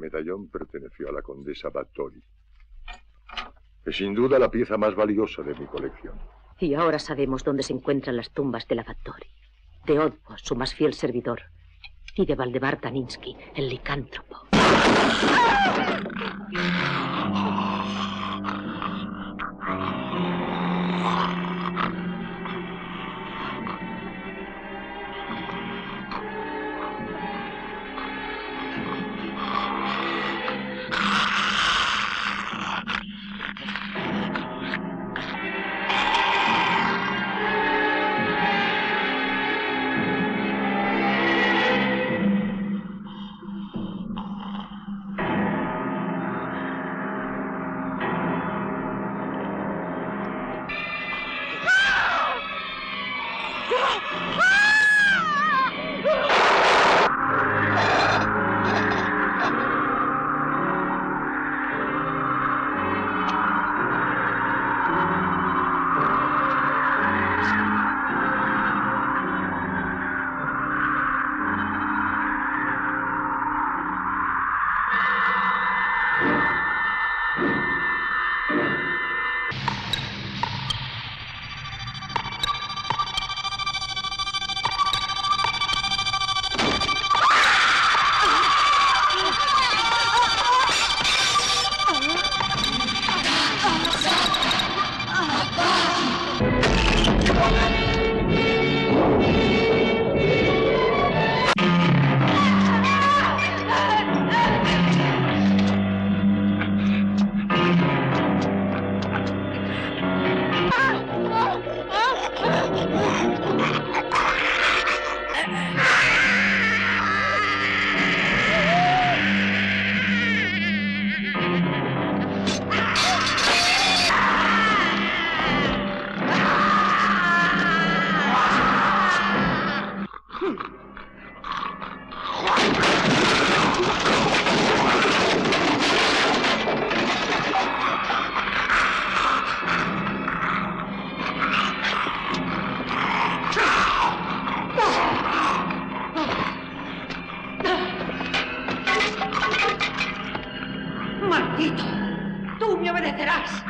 Medallón perteneció a la condesa Battori. Es sin duda la pieza más valiosa de mi colección. Y ahora sabemos dónde se encuentran las tumbas de la Battori, de Odbo, su más fiel servidor, y de Valdemar Taninsky, el licántropo. Ah! ¡Maldito! ¡Tú me obedecerás!